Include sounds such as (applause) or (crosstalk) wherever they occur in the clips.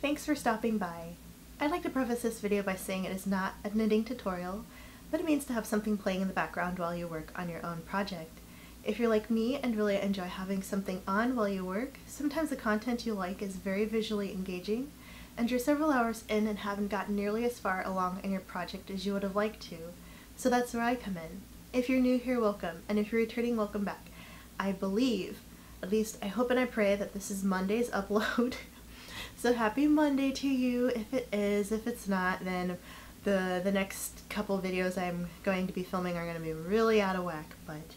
Thanks for stopping by. I'd like to preface this video by saying it is not a knitting tutorial, but it means to have something playing in the background while you work on your own project. If you're like me and really enjoy having something on while you work, sometimes the content you like is very visually engaging, and you're several hours in and haven't gotten nearly as far along in your project as you would have liked to. So that's where I come in. If you're new here, welcome, and if you're returning, welcome back. I believe, at least I hope and I pray that this is Monday's (laughs) upload. So happy Monday to you if it is. If it's not, then the the next couple videos I'm going to be filming are going to be really out of whack, but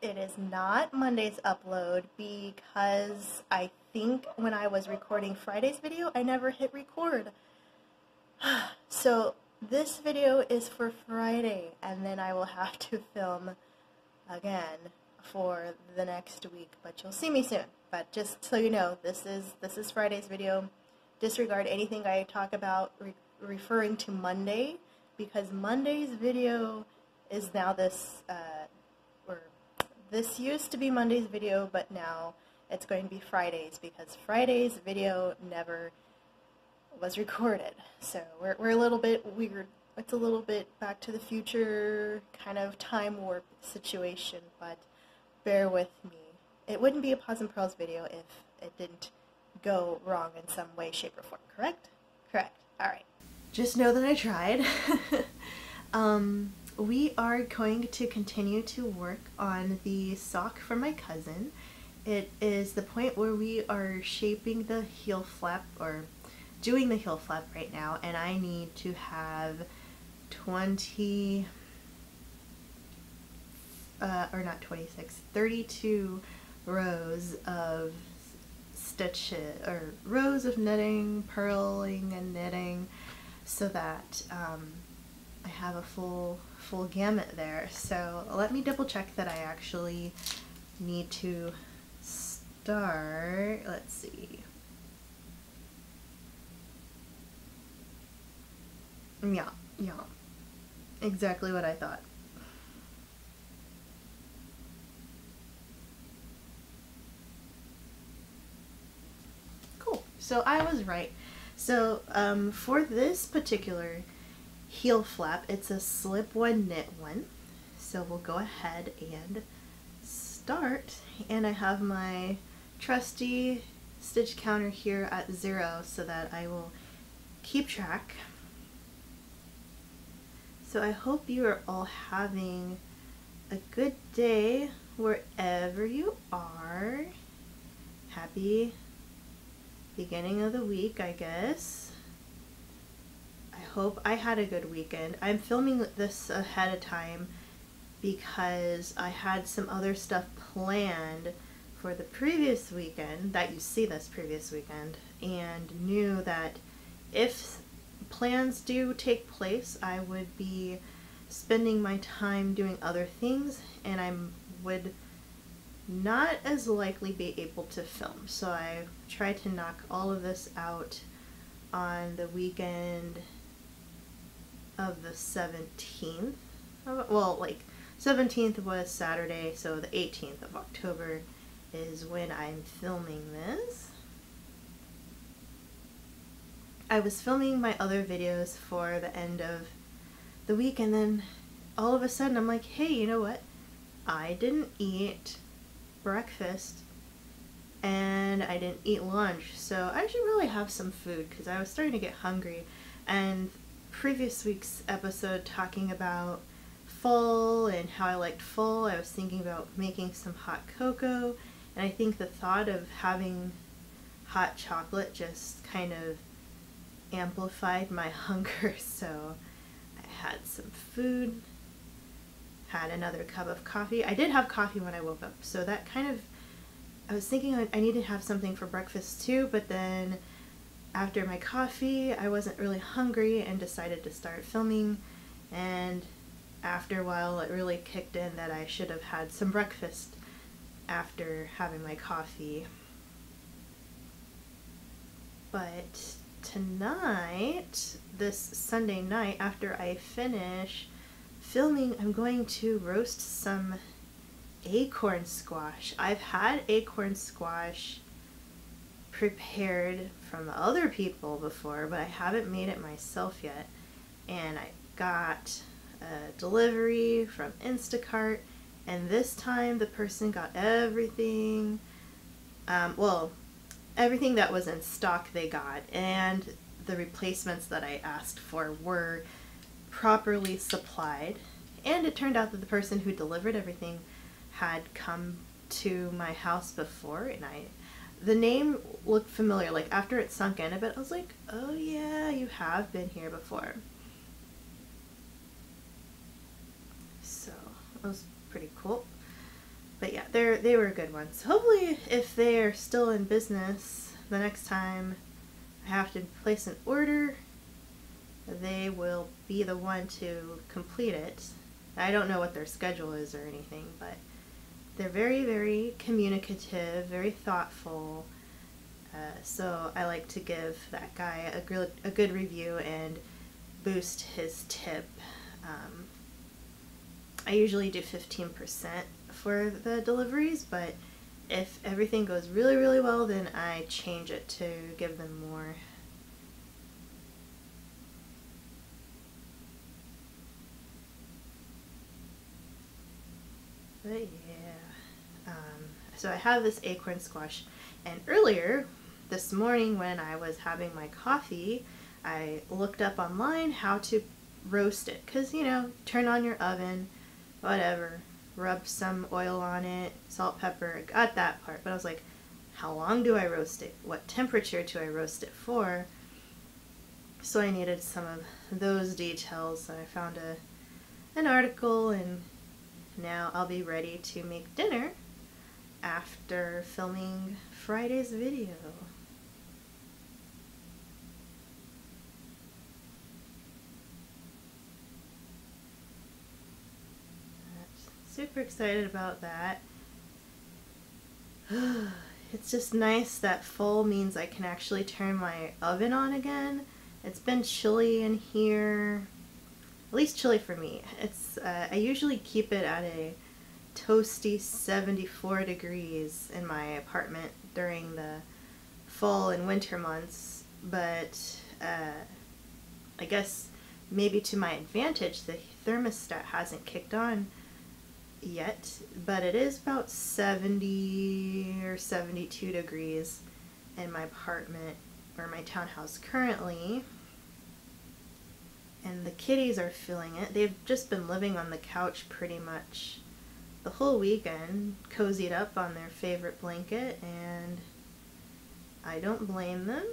it is not Monday's upload because I think when I was recording Friday's video, I never hit record. (sighs) so this video is for Friday, and then I will have to film again for the next week, but you'll see me soon. But just so you know, this is this is Friday's video. Disregard anything I talk about re referring to Monday because Monday's video is now this uh, or this used to be Monday's video, but now it's going to be Friday's because Friday's video never was recorded. So we're we're a little bit weird. It's a little bit back to the future kind of time warp situation, but bear with me it wouldn't be a Paws and Pearls video if it didn't go wrong in some way, shape, or form, correct? Correct. Alright. Just know that I tried. (laughs) um, we are going to continue to work on the sock for my cousin. It is the point where we are shaping the heel flap, or doing the heel flap right now, and I need to have 20, uh, or not 26, 32 rows of stitches or rows of knitting, purling and knitting so that um, I have a full full gamut there. So let me double check that I actually need to start. Let's see. Yeah, yeah. Exactly what I thought. So I was right. So um, for this particular heel flap, it's a slip one knit one. So we'll go ahead and start. And I have my trusty stitch counter here at zero so that I will keep track. So I hope you are all having a good day wherever you are. Happy beginning of the week, I guess. I hope I had a good weekend. I'm filming this ahead of time because I had some other stuff planned for the previous weekend, that you see this previous weekend, and knew that if plans do take place, I would be spending my time doing other things and I would not as likely be able to film. So I tried to knock all of this out on the weekend of the 17th. Well, like 17th was Saturday, so the 18th of October is when I'm filming this. I was filming my other videos for the end of the week and then all of a sudden I'm like, hey, you know what? I didn't eat breakfast and I didn't eat lunch. So I should really have some food because I was starting to get hungry. And previous week's episode talking about full and how I liked full, I was thinking about making some hot cocoa. And I think the thought of having hot chocolate just kind of amplified my (laughs) hunger. So I had some food had another cup of coffee. I did have coffee when I woke up, so that kind of, I was thinking I need to have something for breakfast too, but then after my coffee, I wasn't really hungry and decided to start filming, and after a while it really kicked in that I should have had some breakfast after having my coffee. But tonight, this Sunday night, after I finish filming, I'm going to roast some acorn squash. I've had acorn squash prepared from other people before, but I haven't made it myself yet. And I got a delivery from Instacart, and this time the person got everything. Um, well, everything that was in stock they got, and the replacements that I asked for were properly supplied. And it turned out that the person who delivered everything had come to my house before, and I the name looked familiar. Like after it sunk in a bit, I was like, "Oh yeah, you have been here before." So it was pretty cool. But yeah, they're they were good ones. Hopefully, if they are still in business, the next time I have to place an order, they will be the one to complete it. I don't know what their schedule is or anything, but they're very, very communicative, very thoughtful. Uh, so I like to give that guy a, gr- a good review and boost his tip. Um, I usually do 15% for the deliveries, but if everything goes really, really well, then I change it to give them more. But yeah, um, so I have this acorn squash, and earlier this morning when I was having my coffee, I looked up online how to roast it, cause you know, turn on your oven, whatever, rub some oil on it, salt, pepper, got that part, but I was like, how long do I roast it? What temperature do I roast it for? So I needed some of those details, So I found a an article and now I'll be ready to make dinner after filming Friday's video. Super excited about that. (sighs) it's just nice that fall means I can actually turn my oven on again. It's been chilly in here at least chilly for me. It's uh, I usually keep it at a toasty 74 degrees in my apartment during the fall and winter months, but uh, I guess maybe to my advantage the thermostat hasn't kicked on yet, but it is about 70 or 72 degrees in my apartment or my townhouse currently and the kitties are feeling it. They've just been living on the couch pretty much the whole weekend, cozied up on their favorite blanket, and I don't blame them.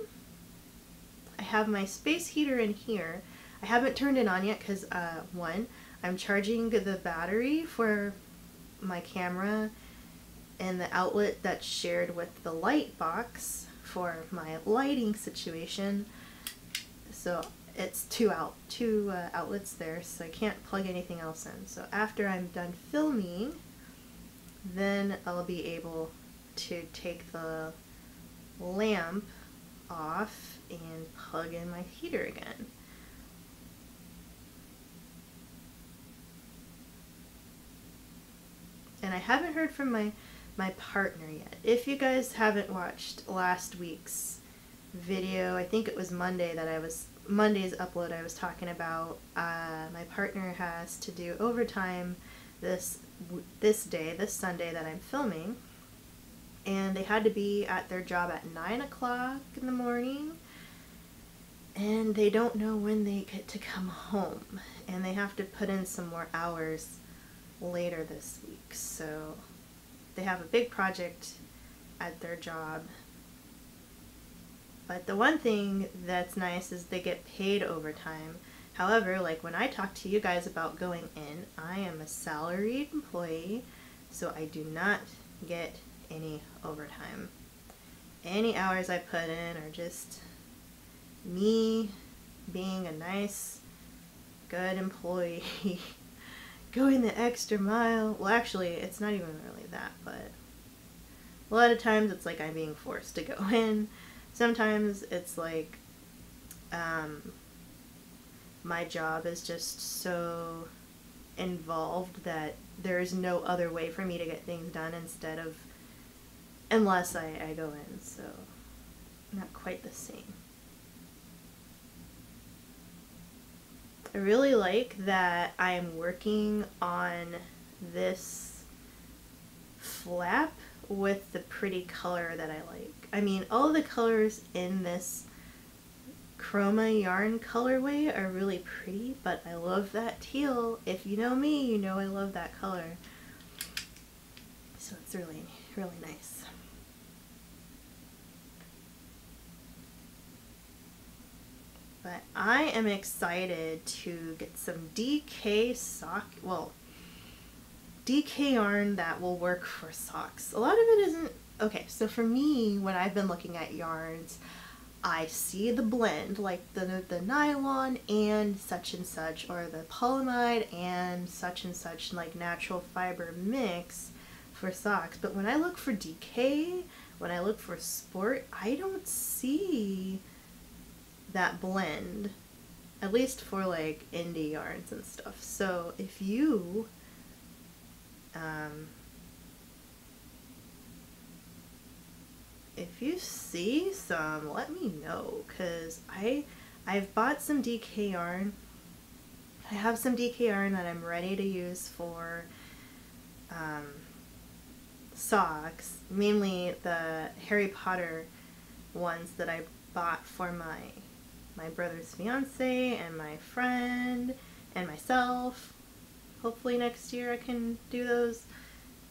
I have my space heater in here. I haven't turned it on yet because, uh, one, I'm charging the battery for my camera and the outlet that's shared with the light box for my lighting situation. So it's two out two uh, outlets there so I can't plug anything else in. So after I'm done filming then I'll be able to take the lamp off and plug in my heater again. And I haven't heard from my my partner yet. If you guys haven't watched last week's video I think it was Monday that I was Monday's upload I was talking about, uh, my partner has to do overtime this this day, this Sunday that I'm filming, and they had to be at their job at 9 o'clock in the morning, and they don't know when they get to come home, and they have to put in some more hours later this week, so they have a big project at their job but the one thing that's nice is they get paid overtime. However, like when I talk to you guys about going in, I am a salaried employee, so I do not get any overtime. Any hours I put in are just me being a nice, good employee, (laughs) going the extra mile. Well, actually, it's not even really that, but a lot of times it's like I'm being forced to go (laughs) in sometimes it's like um, my job is just so involved that there is no other way for me to get things done instead of unless I, I go in so not quite the same. I really like that I'm working on this flap with the pretty color that I like. I mean, all the colors in this chroma yarn colorway are really pretty, but I love that teal. If you know me, you know I love that color. So it's really, really nice. But I am excited to get some DK sock, well, DK yarn that will work for socks. A lot of it isn't, okay, so for me, when I've been looking at yarns, I see the blend, like the, the nylon and such and such, or the polyamide and such and such, like natural fiber mix for socks. But when I look for DK, when I look for sport, I don't see that blend, at least for like indie yarns and stuff. So if you um, if you see some, let me know because I I've bought some DK yarn. I have some DK yarn that I'm ready to use for um, socks, mainly the Harry Potter ones that I bought for my my brother's fiance and my friend and myself. Hopefully next year I can do those,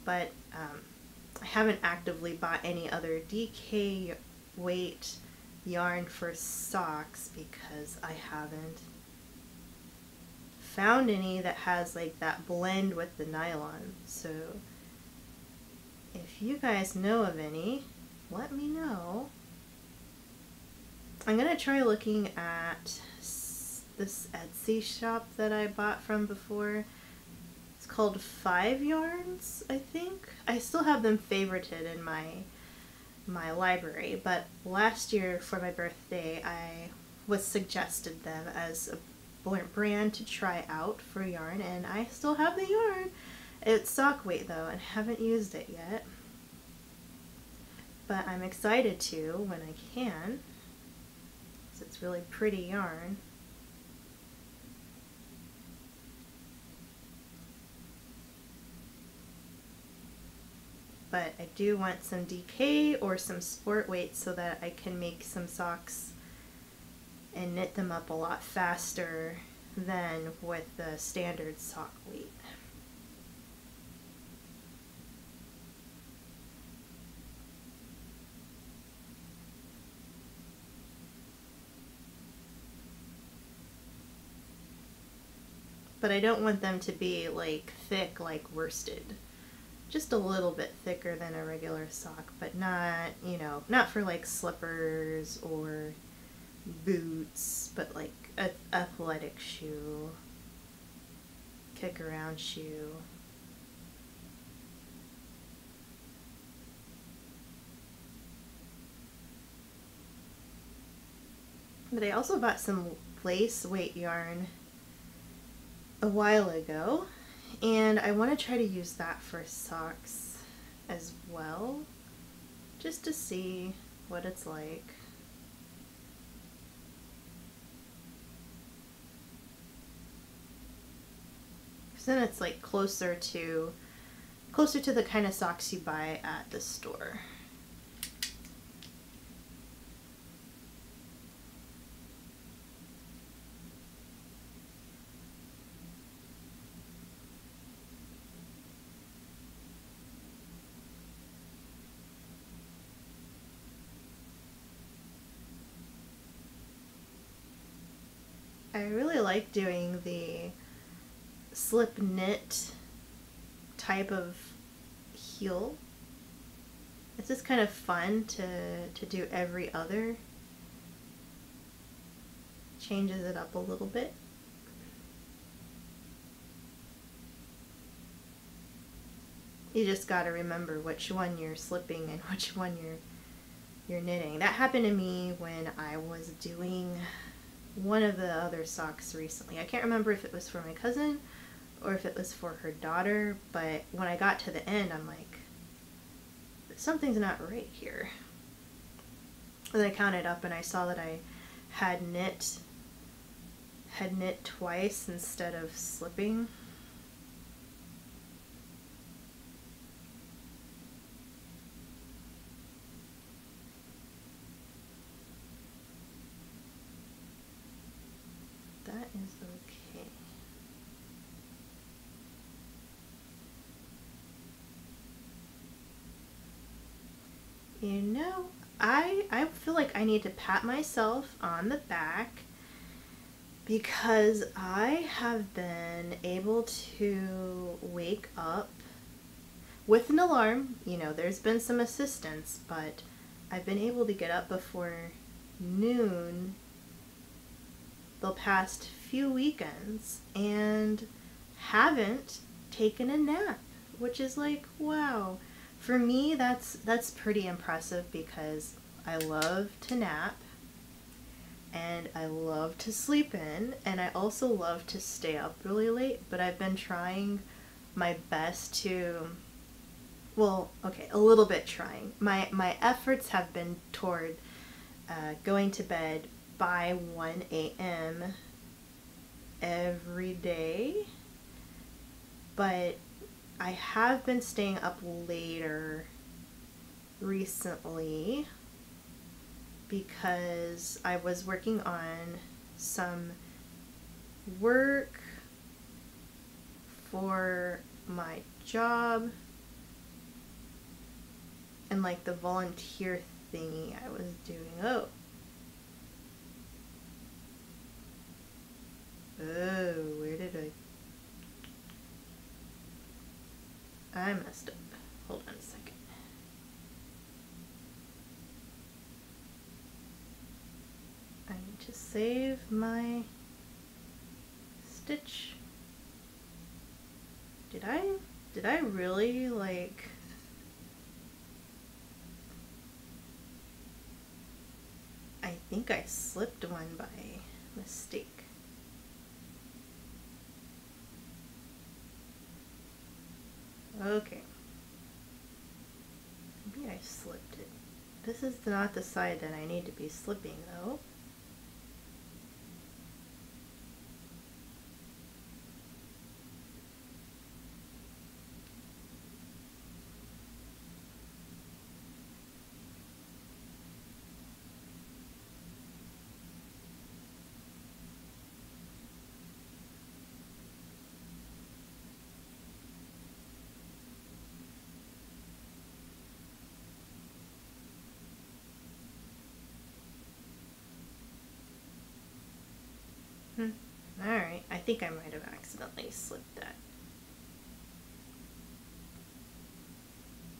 but um, I haven't actively bought any other DK weight yarn for socks because I haven't found any that has like that blend with the nylon. So if you guys know of any, let me know. I'm going to try looking at this Etsy shop that I bought from before. It's called Five Yarns, I think. I still have them favorited in my my library, but last year for my birthday I was suggested them as a brand to try out for yarn and I still have the yarn. It's sock weight though and haven't used it yet. But I'm excited to when I can it's really pretty yarn. But I do want some DK or some sport weight so that I can make some socks and knit them up a lot faster than with the standard sock weight. but I don't want them to be like thick like worsted. Just a little bit thicker than a regular sock, but not, you know, not for like slippers or boots, but like a athletic shoe, kick around shoe. But I also bought some lace weight yarn a while ago and I want to try to use that for socks as well just to see what it's like. Because then it's like closer to closer to the kind of socks you buy at the store. I really like doing the slip knit type of heel. It's just kind of fun to, to do every other. Changes it up a little bit. You just got to remember which one you're slipping and (laughs) which one you're you're knitting. That happened to me when I was doing one of the other socks recently. I can't remember if it was for my cousin or if it was for her daughter, but when I got to the end, I'm like, something's not right here. And I counted up and I saw that I had knit had knit twice instead of slipping. That is okay. You know, I I feel like I need to pat myself on the back because I have been able to wake up with an alarm. You know, there's been some assistance, but I've been able to get up before noon the past few weekends and haven't taken a nap, which is like, wow. For me, that's that's pretty impressive because I love to nap and I love to sleep in and I also love to stay up really late, but I've been trying my best to well, okay, a little bit trying. My my efforts have been toward uh, going to bed by 1 a.m. every day, but I have been staying up later recently because I was working on some work for my job and like the volunteer thingy I was doing. Oh. Oh, where did I? Messed up. Hold on a second. I need to save my stitch. Did I, did I really like I think I slipped one by mistake. Okay. Maybe I slipped it. This is not the side that I need to be slipping though. Hmm. Alright, I think I might have accidentally slipped that.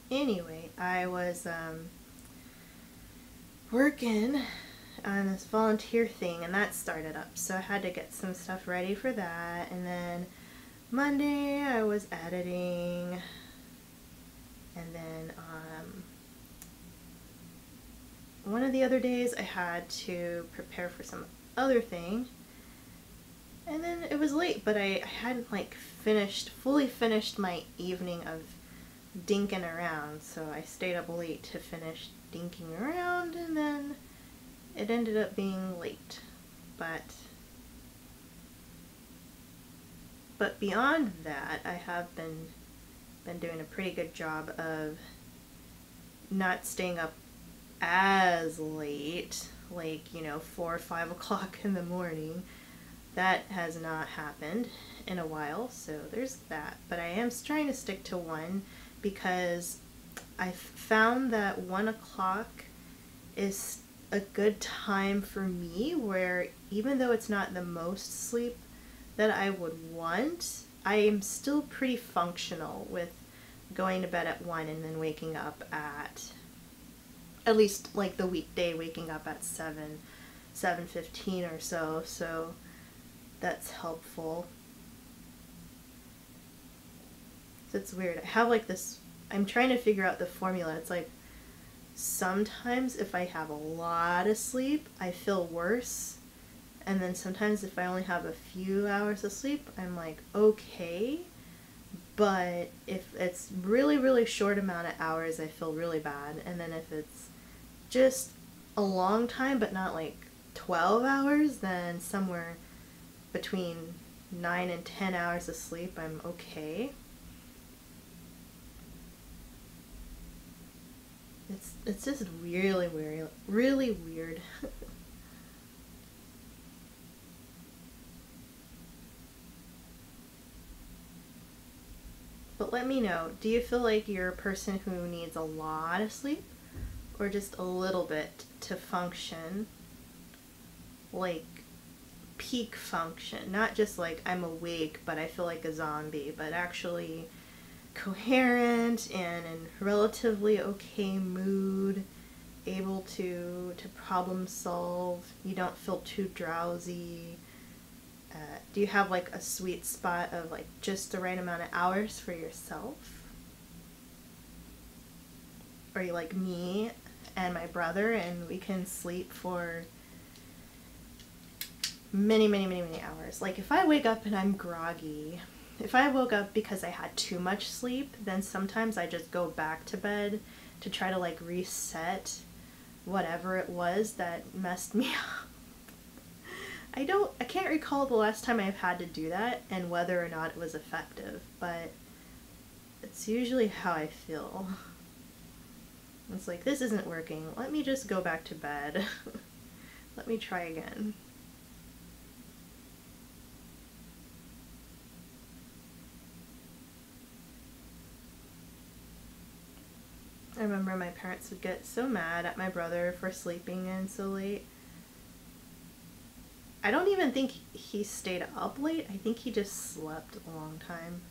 Anyway, I was um, working on this volunteer thing and that started up. So I had to get some stuff ready for that. And then Monday I was editing. And then um, one of the other days I had to prepare for some other thing. And then it was late, but I, hadn't like finished, fully finished my evening of dinking around, so I stayed up late to finish dinking around, and then it ended up being late. But but beyond that, I have been been doing a pretty good job of not staying up as late, like, you know, four or five (laughs) o'clock in the morning. That has not happened in a while, so there's that. But I am trying to stick to one because I found that one o'clock is a good time for me where even though it's not the most sleep that I would want, I am still pretty functional with going to bed at 1 and then waking up at at least like the weekday waking up at 7 7:15 or so. So that's helpful. So it's weird. I have like this, I'm trying to figure out the formula. It's like sometimes if I have a lot of sleep, I feel worse. And then sometimes if I only have a few hours of sleep, I'm like, okay. But if it's really, really short amount of hours, I feel really bad. And then if it's just a long time, but not like 12 hours, then somewhere between 9 and 10 hours of sleep, I'm okay. It's, it's just really weird, really weird. (laughs) But let me know, do you feel like you're a person who needs a lot of sleep or just a little bit to function? Like peak function, not just like I'm awake but I feel like a zombie, but actually coherent and in relatively okay mood, able to to problem solve. You don't feel too drowsy uh, do you have like a sweet spot of like just the right amount of hours for yourself? Are you like me and my brother and we can sleep for many, many, many, many hours? Like if I wake up and I'm groggy, if I woke up because I had too much sleep, then sometimes I just go back to bed to try to like reset whatever it was that messed me (laughs) up. I don't, I can't recall the last time I've had to do that and whether or not it was effective, but it's usually how I feel. It's like, this isn't working. Let me just go back to bed. (laughs) Let me try again. I remember my parents would get so mad at my brother for sleeping in so late. I don't even think he stayed up late. I think he just slept a long time.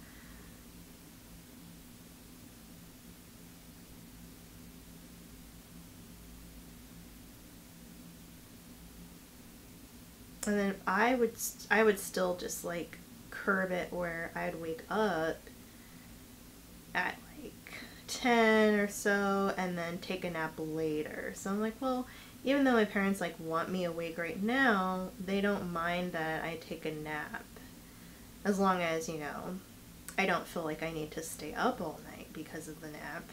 And then I would I would still just like curb it where I'd wake up at 10 or so and then take a nap later. So I'm like, well, even though my parents like want me awake right now, they don't mind that I take a nap. As long as, you know, I don't feel like I need to stay up all night because of the nap.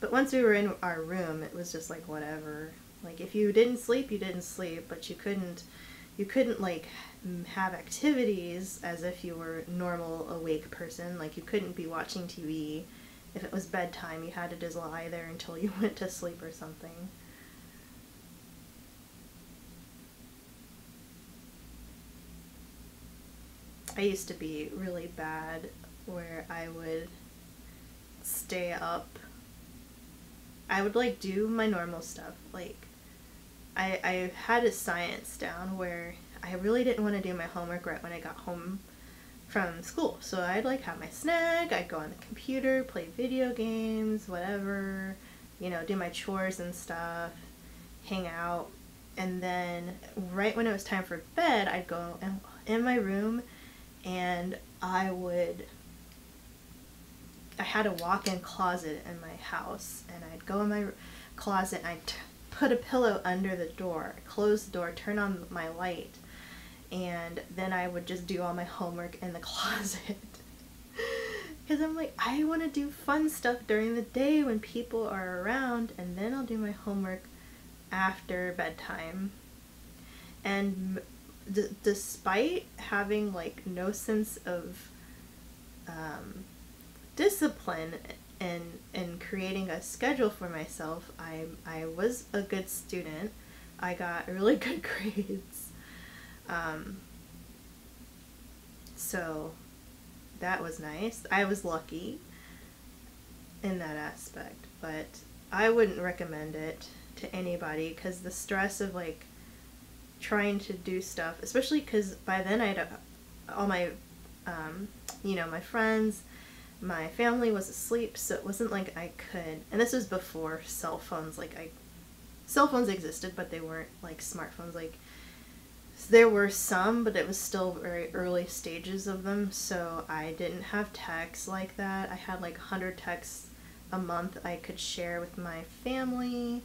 But once we were in our room, it was just like whatever. Like if you didn't sleep, you didn't sleep, but you couldn't you couldn't like have activities as if you were normal awake person. Like you couldn't be watching TV if it was bedtime, you had to just lie there until you (laughs) went to sleep or something. I used to be really bad where I would stay up. I would like do my normal stuff. Like I I had a science down where I really didn't want to do my homework right when I got home from school. So I'd like have my snack, I'd go on the computer, play video games, whatever, you know, do my chores and stuff, hang out. And then right when it was time for bed, I'd go in, my room and I would I had a walk-in closet in my house and I'd go in my closet and I'd put a pillow under the door, close the door, turn on my light, and then I would just do all my homework in the (laughs) closet. Because I'm like, I want to do fun stuff during the day when people are around, and then I'll do my homework after bedtime. And despite having like no sense of um, discipline and and creating a schedule for myself, I I was a good student. I got really (laughs) good grades. Um, so that was nice. I was lucky in that aspect, but I wouldn't recommend it to anybody because the stress of like trying to do stuff, especially because by then I had all my, um, you know, my friends, my family was asleep, so it wasn't like I could. And this was before cell phones. Like I, cell phones existed, but they weren't like smartphones. Like there were some, but it was still very early stages of them, so I didn't have texts like that. I had like 100 texts a month I could share with my family,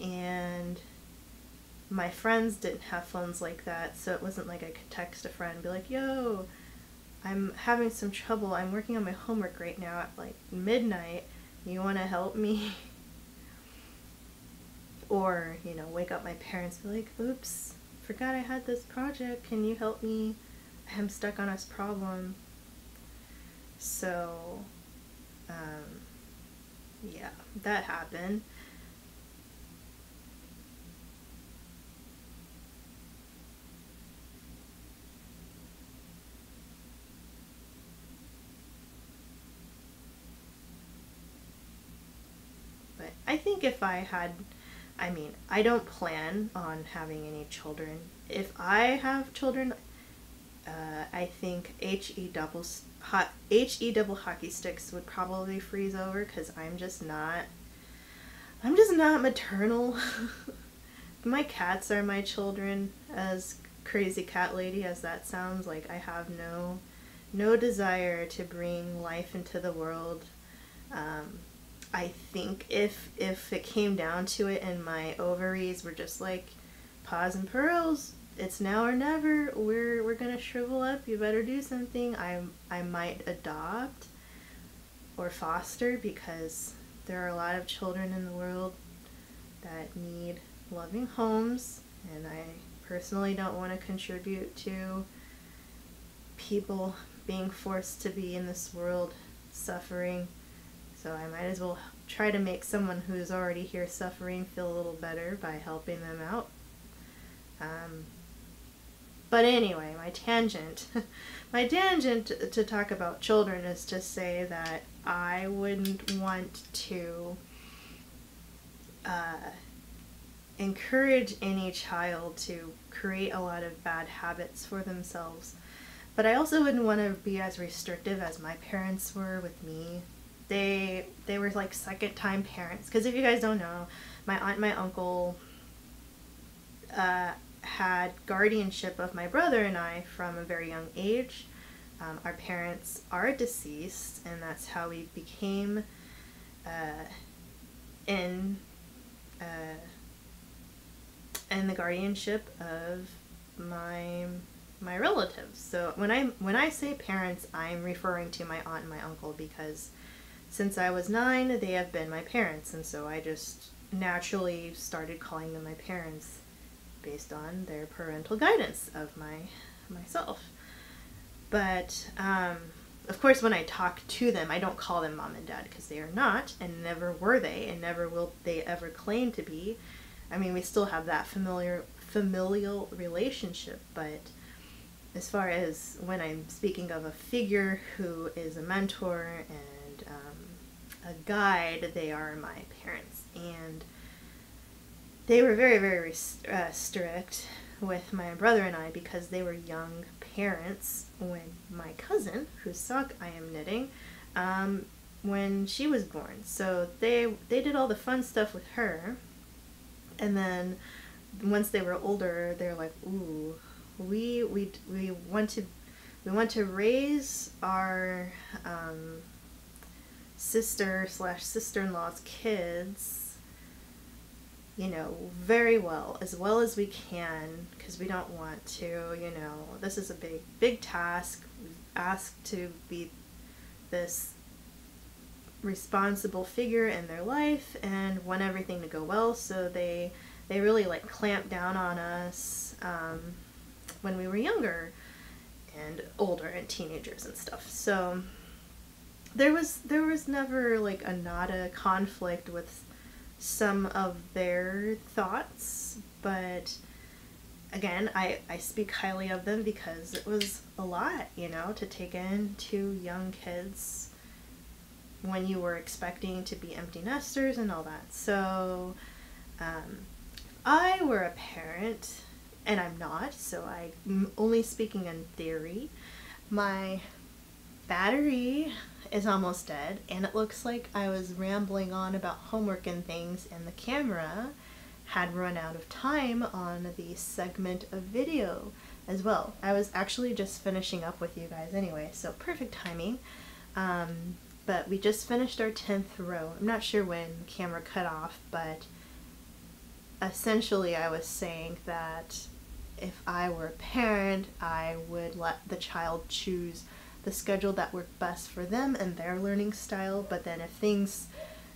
and my friends didn't have phones like that, so it wasn't like I could text a friend and be like, yo, I'm having some trouble. I'm working on my homework right now at like midnight. you want to help me? (laughs) or, you know, wake up my parents be like, oops, forgot I had this project. Can you help me? I'm stuck on this problem. So, um, yeah, that happened. But I think if I had, I mean, I don't plan on having any children. If I have children, uh, I think HE doubles hot HE double hockey sticks would probably freeze over because I'm just not. I'm just not maternal. (laughs) my cats are my children. As crazy cat lady as that sounds, like I have no, no desire to bring life into the world. Um, I think if if it came down to it and my ovaries were just like paws and pearls, it's now or never. We're we're gonna shrivel up. You better do something. I I might adopt or foster because there are a lot of children in the world that need loving homes, and I personally don't want to contribute to people being forced to be in this world suffering so I might as well try to make someone who's already here suffering feel a little better by helping them out. Um, but anyway, my tangent, (laughs) my tangent to talk about children is to say that I wouldn't want to uh, encourage any child to create a lot of bad habits for themselves. But I also wouldn't want to be as restrictive as my parents were with me they they were like second time parents. Because if you guys don't know my aunt my uncle uh, had guardianship of my brother and i from a very young age. Um, our parents are deceased and that's how we became uh, in uh, in the guardianship of my my relatives. So when i when i say parents i'm referring to my aunt and my uncle because since I was nine, they have been my parents, and so I just naturally started calling them my parents based on their parental guidance of my myself. But um, of course, when I talk to them, I don't call them mom and dad because they are not, and never were they, and never will they ever claim to be. I mean, we still have that familiar familial relationship, but as far as when I'm speaking of a figure who is a mentor and a guide, they are my parents. And they were very, very uh, strict with my brother and I because they were young parents when my cousin, whose sock I am knitting, um, when she was born. So they they did all the fun stuff with her, and then once they were older, they're like, "Ooh, we we we want to we want to raise our um, sister slash sister-in-law's kids you know very well as well as we can because we don't want to you know this is a big big task. We asked to be this responsible figure in their life and want everything to go well so they they really like clamp down on us um, when we were younger and older and teenagers and stuff. So there was there was never like a not a conflict with some of their thoughts, but again, I, I speak highly of them because it was a lot, you know, to take in two young kids when you were expecting to be empty nesters and all that. So, um, I were a parent, and I'm not, so I'm only speaking in theory. My battery is almost dead, and it looks like I was rambling on about homework and things, and the camera had run out of time on the segment of video as well. I was actually just finishing up with you guys anyway, so perfect timing. Um, but we just finished our 10th row. I'm not sure when the camera cut off, but essentially I was saying that if I were a parent, I would let the child choose the schedule that worked best for them and their learning style. But then if things,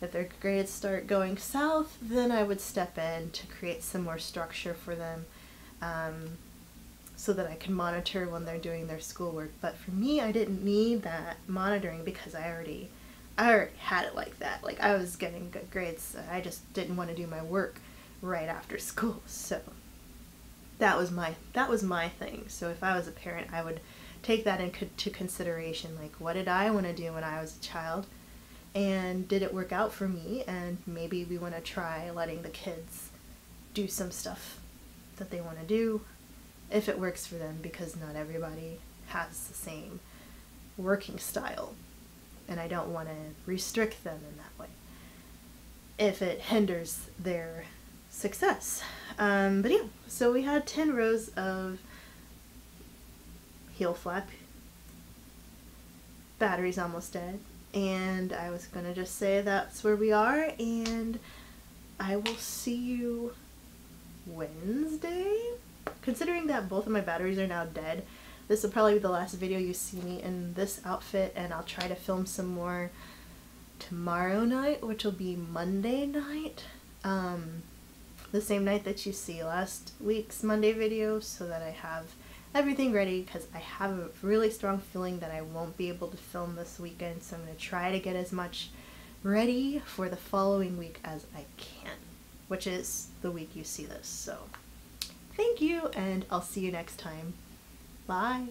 if their grades start going south, then I would step in to create some more structure for them. Um, so that I can monitor when they're doing their schoolwork. But for me, I didn't need that monitoring because I already, I already had it like that. Like I was getting good grades. I just didn't want to do my work right after (laughs) school. So that was my that was my thing. So if I was a parent, I would take that into consideration. Like, what did I want to do when I was a child? And did it work out for me? And maybe we want to try letting the kids do some stuff that they want to do if it works for them because not everybody has the same working style. And I don't want to restrict them in that way if it hinders their success. Um, but yeah, so we had 10 rows of heel flap. Battery's almost dead. And I was going to just say that's where we are. And I will see you Wednesday? Considering that both of my batteries are now dead, this will probably be the last video you see me in this outfit and I'll try to film some more tomorrow night, which will be Monday night. Um, the same night that you see last week's Monday video so that I have everything ready because I have a really strong feeling that I won't be able to film this weekend so I'm going to try to get as much ready for the following week as I can which is the week you see this so thank you and I'll see you next time. Bye